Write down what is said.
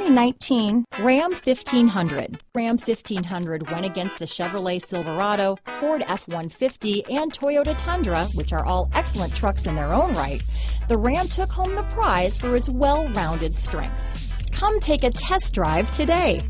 2019 Ram 1500. Ram 1500 went against the Chevrolet Silverado, Ford F-150, and Toyota Tundra, which are all excellent trucks in their own right. The Ram took home the prize for its well-rounded strengths. Come take a test drive today.